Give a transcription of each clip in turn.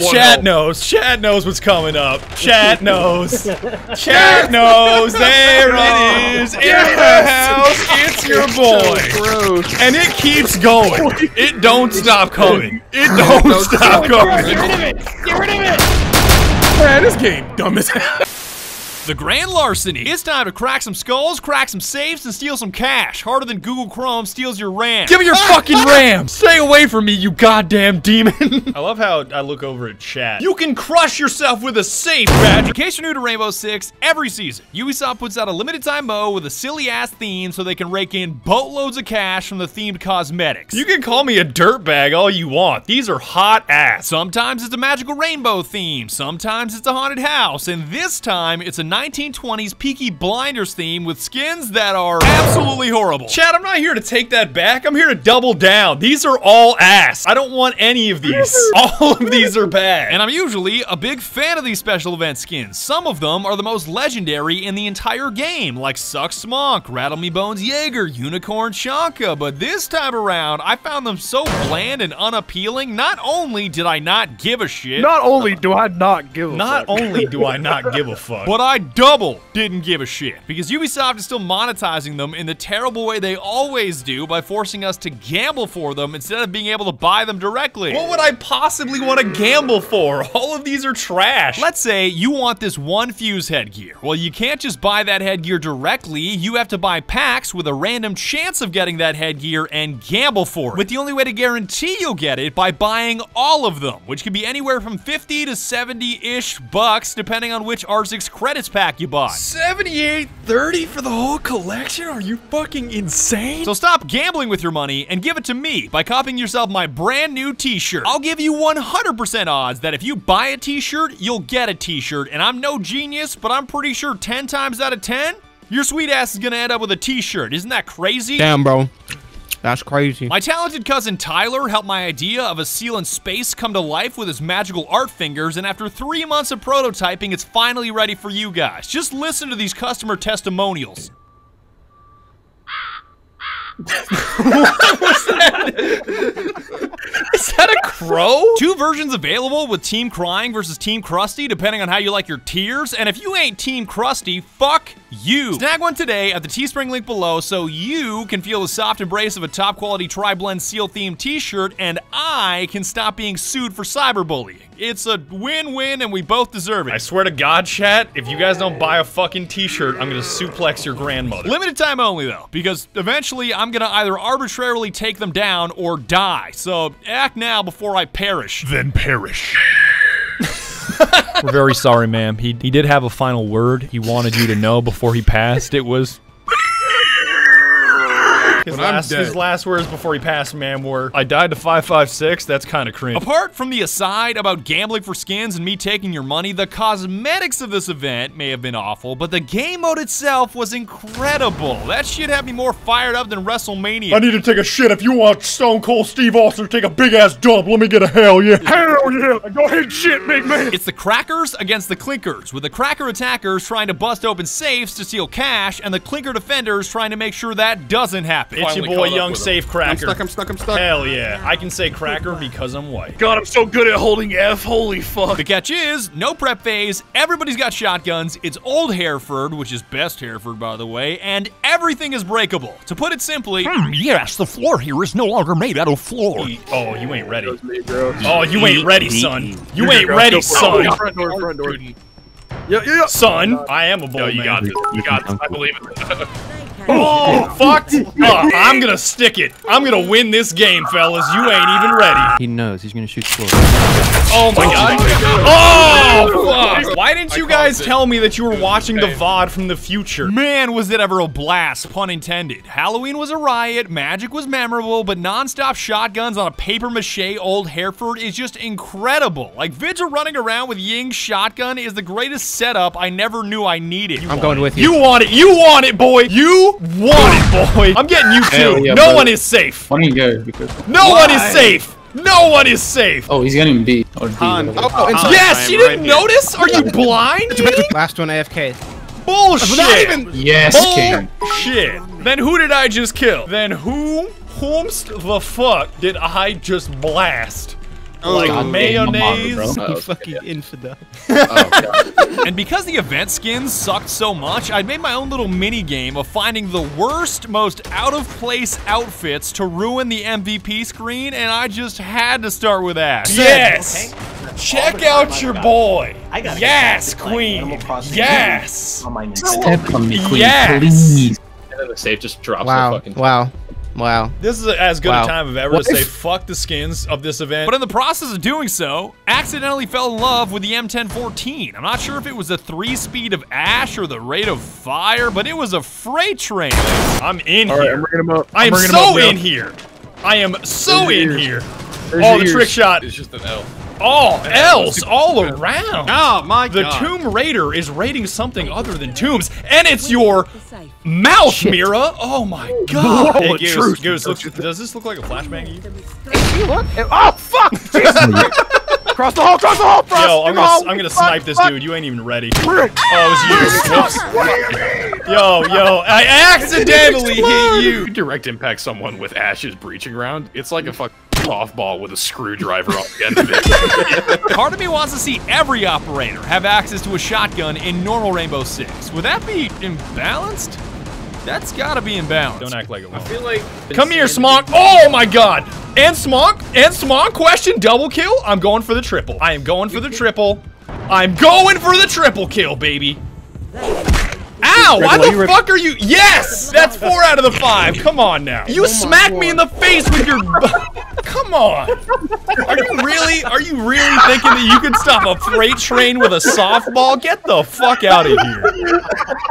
Chat knows. Chat knows what's coming up. Chat knows. Chat knows. There it is. In the house. It's your boy. And it keeps going. It don't stop coming. It don't stop coming. Get rid of it! Get rid of it! Man, this game dumb as hell. The Grand Larceny. It's time to crack some skulls, crack some safes, and steal some cash. Harder than Google Chrome steals your RAM. Give me your fucking RAM. Stay away from me, you goddamn demon. I love how I look over at chat. You can crush yourself with a safe, badger. In case you're new to Rainbow Six, every season, Ubisoft puts out a limited time mode with a silly ass theme so they can rake in boatloads of cash from the themed cosmetics. You can call me a dirtbag all you want. These are hot ass. Sometimes it's a magical rainbow theme, sometimes it's a haunted house, and this time it's a 1920s Peaky Blinders theme with skins that are absolutely horrible. Chad, I'm not here to take that back. I'm here to double down. These are all ass. I don't want any of these. all of these are bad. And I'm usually a big fan of these special event skins. Some of them are the most legendary in the entire game, like Suck Smonk, Rattle Me Bones Jaeger, Unicorn Shanka, but this time around, I found them so bland and unappealing, not only did I not give a shit, Not only do I not give a not fuck. only do I not give a fuck, but I double didn't give a shit because Ubisoft is still monetizing them in the terrible way they always do by forcing us to gamble for them instead of being able to buy them directly. what would I possibly want to gamble for? All of these are trash. Let's say you want this one fuse headgear. Well, you can't just buy that headgear directly. You have to buy packs with a random chance of getting that headgear and gamble for it. With the only way to guarantee you'll get it by buying all of them, which can be anywhere from 50 to 70-ish bucks depending on which R6 credits pack you bought. 78.30 for the whole collection? Are you fucking insane? So stop gambling with your money and give it to me by copying yourself my brand new t-shirt. I'll give you 100% odds that if you buy a t-shirt, you'll get a t-shirt. And I'm no genius, but I'm pretty sure 10 times out of 10, your sweet ass is gonna end up with a t-shirt. Isn't that crazy? Damn, bro. That's crazy. My talented cousin Tyler helped my idea of a seal in space come to life with his magical art fingers, and after three months of prototyping, it's finally ready for you guys. Just listen to these customer testimonials. Is that a crow? Two versions available with Team Crying versus Team Krusty, depending on how you like your tears. And if you ain't Team Krusty, fuck you. Snag one today at the Teespring link below so you can feel the soft embrace of a top quality tri-blend seal themed t-shirt and I can stop being sued for cyberbullying. It's a win-win and we both deserve it. I swear to God, chat, if you guys don't buy a fucking t-shirt, I'm gonna suplex your grandmother. Limited time only though, because eventually I'm gonna either arbitrarily take them down or die. So act now before I perish. then perish. We're very sorry, ma'am. He, he did have a final word he wanted you to know before he passed. It was. His When I'm last, his last words before he passed, ma'am, were I died to 556. That's kind of cringe. Apart from the aside about gambling for skins and me taking your money, the cosmetics of this event may have been awful, but the game mode itself was incredible. That shit had me more fired up than WrestleMania. I need to take a shit. If you want Stone Cold Steve Austin to take a big ass dump, let me get a hell yeah. Hell yeah. Go ahead and shit, big man. It's the crackers against the clinkers, with the cracker attackers trying to bust open safes to steal cash, and the clinker defenders trying to make sure that doesn't happen. It's your boy, Young. Safe Cracker. I'm stuck, I'm stuck, I'm stuck. Hell yeah. I can say cracker because I'm white. God, I'm so good at holding F. Holy fuck. The catch is, no prep phase, everybody's got shotguns, it's old Hereford, which is best Hereford by the way, and everything is breakable. To put it simply, hmm, Yes, the floor here is no longer made out of floor. Oh, you ain't ready. Oh, you ain't ready, son. You ain't ready, go for son. Front door, front door. Yeah, yeah, yeah. Son, I am a bold you man. got this. You got this. I believe it. Oh, fucked. Uh, I'm gonna stick it. I'm gonna win this game, fellas. You ain't even ready. He knows he's gonna shoot slow. Oh my god. Oh, fuck. Why didn't you guys tell me that you were watching the VOD from the future? Man, was it ever a blast, pun intended. Halloween was a riot, magic was memorable, but non-stop shotguns on a paper mache old Hereford is just incredible. Like, Vigil running around with Ying's shotgun is the greatest setup I never knew I needed. I'm going with you. You want it. You want it, boy. You want it, boy. I'm getting you too. yeah, no bro. one is safe. Why don't you go? Because No one is safe. No one is safe. oh, he's getting B or D. Haan. whatever. Oh, inside. yes, you didn't notice? Are you blind? Last one AFK. Bullshit. Yes, King. Bullshit. Then who did I just kill? Then who, whomst the fuck did I just blast? Oh, like God mayonnaise. bro. You Oh, fucking infidel. Oh, And because the event skins sucked so much, I made my own little mini game of finding the worst, most out of place outfits to ruin the MVP screen, and I just had to start with Ash. Yes. Check out your boy. Yes, get back to playing queen. Animal Yes. on my Nintendo. Step on me, queen, Yes. please. And then the safe just drops Wow. the fucking Wow. Wow. This is as good a time as ever What to say fuck the skins of this event. But in the process of doing so, accidentally fell in love with the M1014. I'm not sure if it was the three speed of Ash or the rate of fire, but it was a freight train. I'm in All right, here. I'm bringing him up. I am I'm so up in here. I am so in here. There's Oh, the ears. trick shot. It's just an L. Oh, else all around. Oh my The god. The Tomb Raider is raiding something other than tombs, and it's your mouth, Mira. Oh my god. Whoa, Hey, Goose, truth. Goose, looks- does this look like a flashbang? you? Oh fuck! Jesus. cross the hole! Cross the hole! Cross Yo, I'm gonna, hole! I'm gonna Fuck, snipe this fuck. dude. You ain't even ready. Oh, it was you. Whoops. Yo, yo, I accidentally hit You you. direct impact someone with Ash's breaching round. It's like a fucking softball with a screwdriver on the end of it. Part of me wants to see every operator have access to a shotgun in normal Rainbow Six. Would that be imbalanced? That's gotta be imbalanced. Don't act like it I won't. feel like. Come here, Smonk. Oh my god. And Smonk, and Smonk, question, double kill. I'm going for the triple. I am going for the triple. I'm going for the triple kill, baby. Ow! Why the fuck are you? Yes! That's four out of the five. Come on now. You smacked me in the face with your. Come on. Are you really? Are you really thinking that you could stop a freight train with a softball? Get the fuck out of here.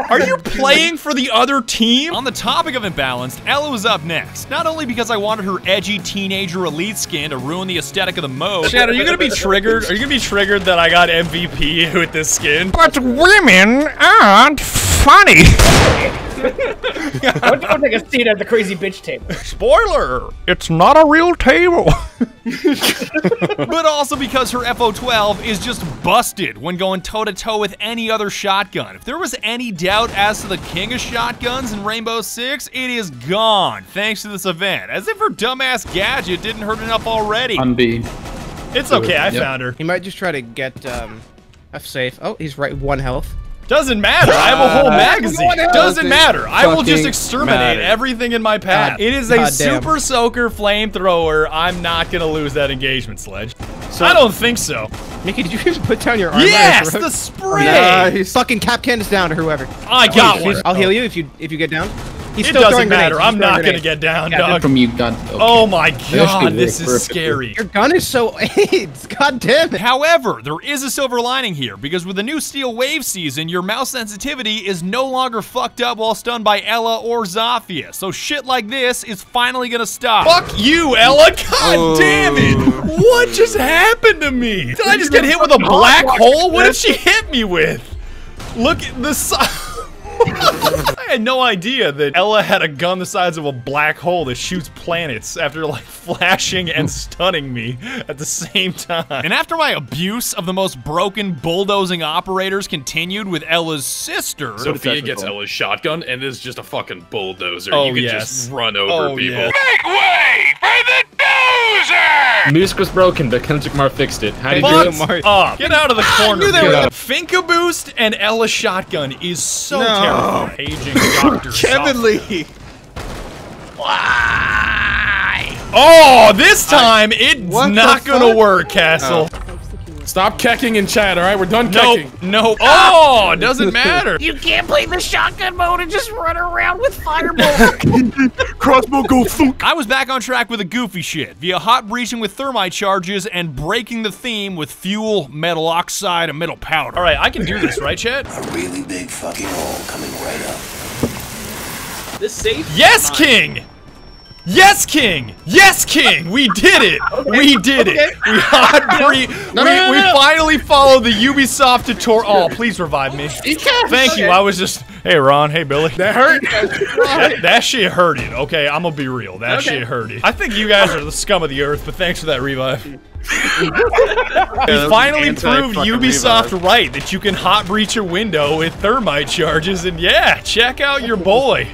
Are you playing for the other team? On the topic of imbalanced, Ella was up next. Not only because I wanted her edgy teenager elite skin to ruin the aesthetic of the mode, Chad, are you gonna be triggered? Are you gonna be triggered that I got MVP with this skin? But women aren't funny. Don't, don't take a seat at the crazy bitch table. Spoiler, it's not a real table. but also because her FO12 is just busted when going toe to toe with any other shotgun. If there was any doubt as to the king of shotguns in Rainbow Six, it is gone thanks to this event. As if her dumbass gadget didn't hurt enough already. On B. It's okay, I Yep. found her. He might just try to get um, F safe. Oh, he's right. One health. Doesn't matter. I have a whole uh, magazine. Doesn't matter. I will just exterminate matter. everything in my path. It is a God damn. super soaker flamethrower. I'm not gonna lose that engagement sledge. So, I don't think so. Mickey, did you just put down your armor? Yes, the spray. Nice. Fucking cap Candace down or whoever. I got one. I'll heal you if you if you get down. He's It still doesn't matter. I'm not throwing gonna get down, Yeah, dog. From you, gun. Okay. Oh my god, this is scary. Your gun is so AIDS. God damn it. However, there is a silver lining here because with the new Steel Wave season, your mouse sensitivity is no longer fucked up while stunned by Ella or Zofia. So shit like this is finally gonna stop. Fuck you, Ella. God oh. damn it. What just happened to me? Did I just get hit with a black hole? What did she hit me with? Look at the si- I had no idea that Ella had a gun the size of a black hole that shoots planets after like flashing and stunning me at the same time. And after my abuse of the most broken bulldozing operators continued with Ella's sister, Zofia gets Ella's shotgun and is just a fucking bulldozer. Oh, you can yes. just run over Oh, people. yes. Music was broken, but Kendrick Lamar fixed it. How do you do it? up. Get oh, out of the corner. I knew they dude. were- Finka Boost and Ella Shotgun is so No. terrifying. Aging Dr. Kevin Soft. Lee. Oh, this time it's not gonna fuck? work, Castle. Oh. Stop kecking in chat, alright? We're done Nope, kecking. No. Oh, it doesn't matter. You can't play the shotgun mode and just run around with fireball. Crossbow go thunk. I was back on track with the goofy shit via hot breaching with thermite charges and breaking the theme with fuel, metal oxide, and metal powder. All right, I can do this, right, Chet? A really big fucking hole coming right up. this safe? Yes, King. Yes, King. Yes, King. We did it. We did it. We hot bre- we, no, no, we no. finally followed the Ubisoft tutorial. Oh, please revive me. Thank you. I was just. Hey, Ron. Hey, Billy. That hurt. That, that shit hurted. Okay, I'm gonna be real. That shit hurted. I think you guys are the scum of the earth, but thanks for that revive. he finally proved anti-fucking Ubisoft right that you can hot breach a window with thermite charges, and yeah, check out your boy.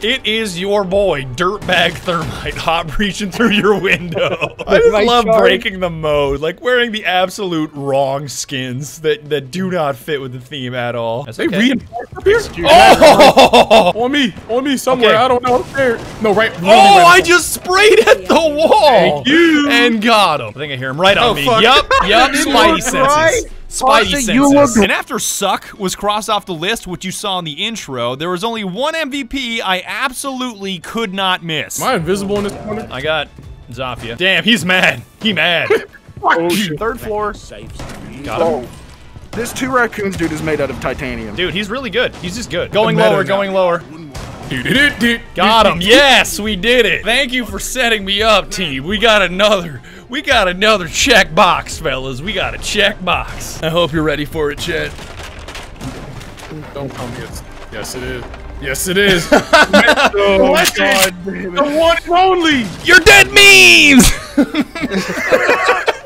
It is your boy, Dirtbag Thermite, hot reaching through your window. I just love charge. breaking the mode, like wearing the absolute wrong skins that, that do not fit with the theme at all. That's They okay. reinforced up here? Oh! On me, on me somewhere. Okay. I don't know. There. No, right. Oh, right I just sprayed at the wall Thank you. and got him. I think I hear him right on Oh, me. fuck. Yup, yup, Spidey senses. right. Spidey Austin, you senses. And after Suck was crossed off the list, which you saw in the intro, there was only one MVP I absolutely could not miss. Am I invisible in this corner? I got Zofia. Damn, he's mad. He mad. Fuck you. Oh, Third floor. Got him. Oh. This two raccoons dude is made out of titanium. Dude, he's really good. He's just good. Going meta lower, now. going lower. Got him. Yes, we did it. Thank you for setting me up, team. We got another. We got another check box, fellas. We got a check box. I hope you're ready for it, Chet. Don't tell me it's. Yes, it is. Yes, it is. oh, God. The one and only. You're dead memes.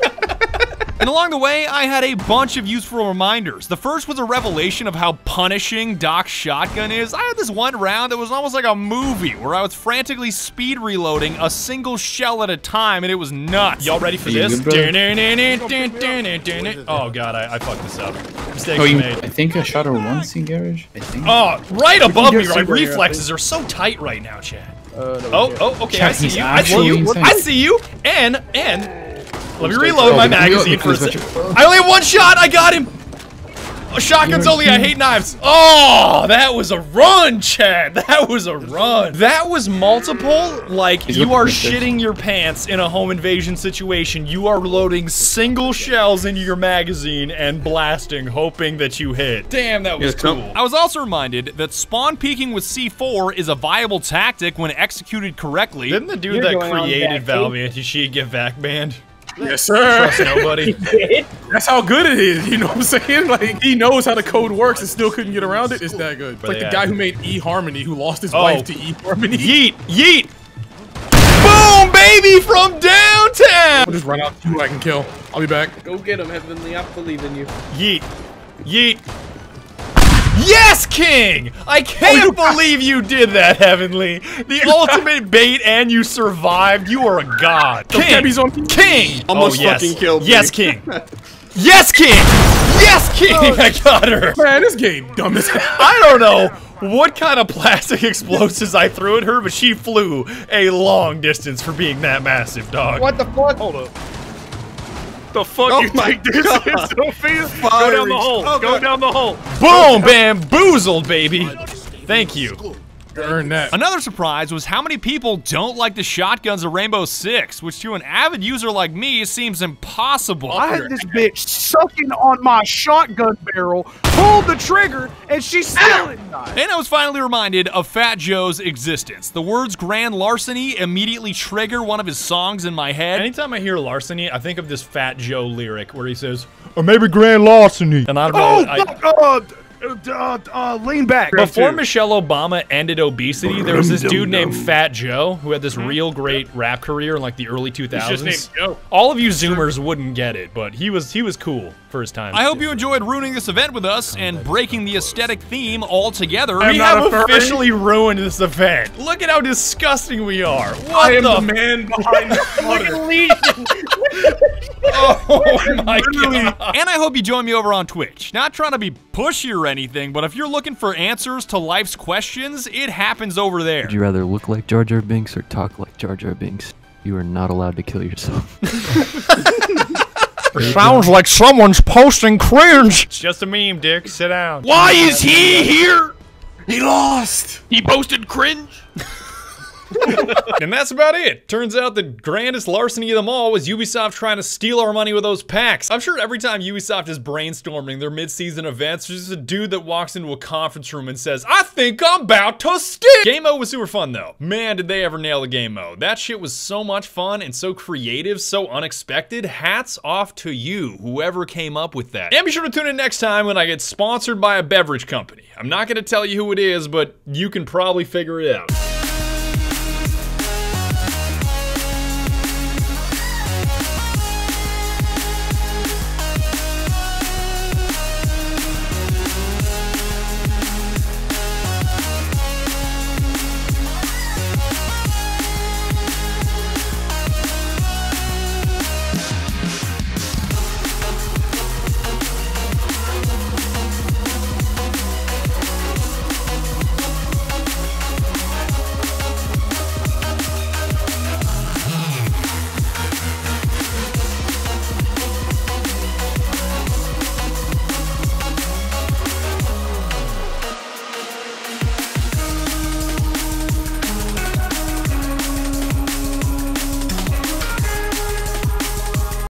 And along the way, I had a bunch of useful reminders. The first was a revelation of how punishing Doc's shotgun is. I had this one round that was almost like a movie where I was frantically speed reloading a single shell at a time, and it was nuts. Y'all ready for this? Oh god, I, I fucked this up. Mistake Oh, you, made. I think I shot her once in garage. I think. Oh, right above me. get My super reflexes are so tight right now, Chad. Uh, no, Oh, oh, okay. I see you. I see you. I see you. And and let me Stay reload my magazine for a second. I only have one shot. I got him. A shotgun's only. I hate knives. Oh, that was a run, Chad. That was a run. That was multiple. Like you are shitting your pants in a home invasion situation. You are loading single shells into your magazine and blasting, hoping that you hit. Damn, that was Yes, come- cool. I was also reminded that spawn peeking with C4 is a viable tactic when executed correctly. Didn't the dude You're that created back, Valiant she get vac banned? Yes, sir. Trust nobody. That's how good it is. You know what I'm saying? Like he knows how the code works and still couldn't get around it. It's that good. It's like they the guy who made eHarmony, who lost his Oh. wife to eHarmony. Yeet! Yeet! Boom, baby, from downtown! I'll just run out to who I can kill. I'll be back. Go get him, Heavenly. I believe in you. Yeet! Yeet! Yes, King! I can't believe you did that, Heavenly. The ultimate bait, and you survived. You are a god. King! Cabby's on- King! Almost oh, yes. fucking killed me. Yes, King! Yes, King! Yes, King! Oh. I got her. Man, this game dumb as hell. I don't know what kind of plastic explosives I threw at her, but she flew a long distance for being that massive, dog. What the fuck? Hold up. The fuck Oh you my think this God. is, Zofia? Go down the hole. Oh, Go God. down the hole. Boom, bamboozled, baby. Thank you. Earn that. Another surprise was how many people don't like the shotguns of Rainbow Six, which to an avid user like me seems impossible. I had this bitch sucking on my shotgun barrel, pulled the trigger, and she still didn't die. And I was finally reminded of Fat Joe's existence. The words grand larceny immediately trigger one of his songs in my head. Anytime I hear larceny, I think of this Fat Joe lyric where he says, "Or maybe grand larceny." And I don't know. Oh, I, fuck, uh, uh, uh, lean back. before Michelle Obama ended obesity, there was this dude named Fat Joe who had this real great rap career in like the early 2000s. He's just named Joe. All of you Zoomers wouldn't get it, but he was he was cool for his time. I hope you enjoyed ruining this event with us and breaking the aesthetic theme altogether. We have officially ruined this event. Look at how disgusting we are. What I am the, the man behind the water. Oh my god. And I hope you join me over on Twitch. Not trying to be pushy or anything, but if you're looking for answers to life's questions, it happens over there. Would you rather look like Jar Jar Binks or talk like Jar Jar Binks? You are not allowed to kill yourself. Sounds like someone's posting cringe. It's just a meme, Dick. Sit down. Why is he here? He lost. He posted cringe. And that's about it. Turns out the grandest larceny of them all was Ubisoft trying to steal our money with those packs. I'm sure every time Ubisoft is brainstorming their mid-season events, there's just a dude that walks into a conference room and says, I think I'm about to stick. Game mode was super fun though. Man, did they ever nail the game mode. That shit was so much fun and so creative, so unexpected. Hats off to you, whoever came up with that. And be sure to tune in next time when I get sponsored by a beverage company. I'm not gonna tell you who it is, but you can probably figure it out.